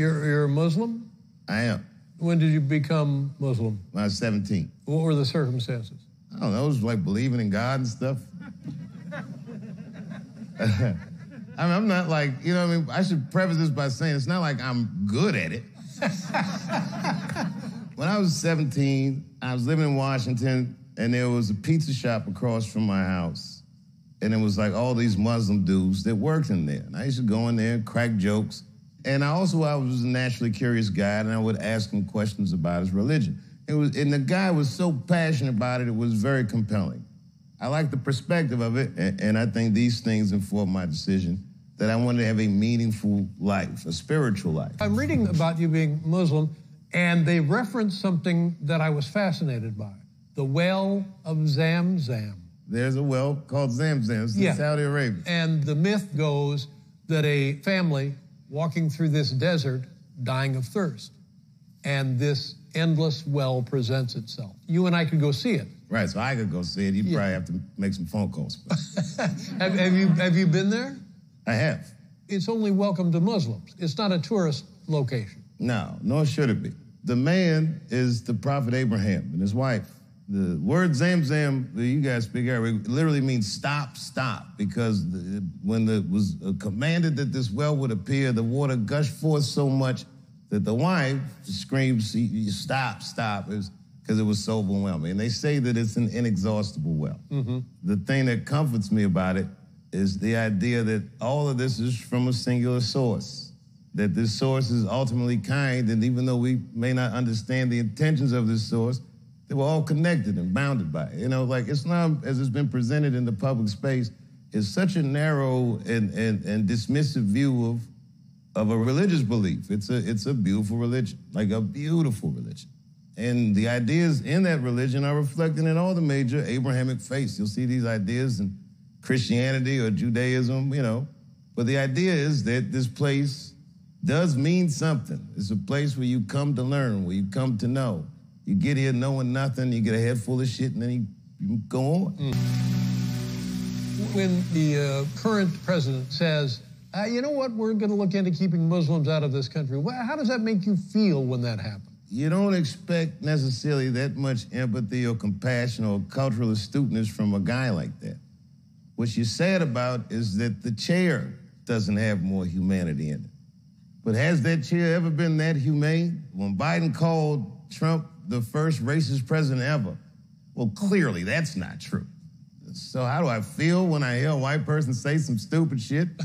You're, you're a Muslim? I am. When did you become Muslim? When I was 17. What were the circumstances? I don't know. It was like believing in God and stuff. I mean, I'm not like, you know what I mean? I should preface this by saying it's not like I'm good at it. when I was 17, I was living in Washington, and there was a pizza shop across from my house. And it was like all these Muslim dudes that worked in there. And I used to go in there and crack jokes. And I also I was a naturally curious guy, and I would ask him questions about his religion. It was, and the guy was so passionate about it; it was very compelling. I like the perspective of it, and, and I think these things informed my decision that I wanted to have a meaningful life, a spiritual life. I'm reading about you being Muslim, and they reference something that I was fascinated by: the well of Zamzam. There's a well called Zamzam. It's in Yeah. Saudi Arabia. And the myth goes that a family walking through this desert dying of thirst. And this endless well presents itself. You and I could go see it. Right, so I could go see it. You'd Yeah. probably have to make some phone calls. Have, have you have you been there? I have. It's only welcome to Muslims. It's not a tourist location. No, nor should it be. The man is the prophet Abraham and his wife. The word Zamzam that you guys speak Arabic literally means stop, stop, because the, when it was uh, commanded that this well would appear, the water gushed forth so much that the wife screams, "You- you "Stop, stop!" because it was so overwhelming. And they say that it's an inexhaustible well. The thing that comforts me about it is the idea that all of this is from a singular source that this source is ultimately kind, and even though we may not understand the intentions of this source, they were all connected and bounded by it. You know, like Islam, as it's been presented in the public space, is such a narrow and, and, and dismissive view of, of a religious belief. It's a, it's a beautiful religion, like a beautiful religion. And the ideas in that religion are reflected in all the major Abrahamic faiths. You'll see these ideas in Christianity or Judaism, you know. But the idea is that this place does mean something. It's a place where you come to learn, where you come to know. You get here knowing nothing, you get a head full of shit, and then you, you go on. When the uh, current president says, uh, you know what, we're going to look into keeping Muslims out of this country, how does that make you feel when that happens? You don't expect necessarily that much empathy or compassion or cultural astuteness from a guy like that. What you're sad about is that the chair doesn't have more humanity in it. But has that chair ever been that humane? When Biden called Trump the first racist president ever, well, clearly that's not true. So how do I feel when I hear a white person say some stupid shit?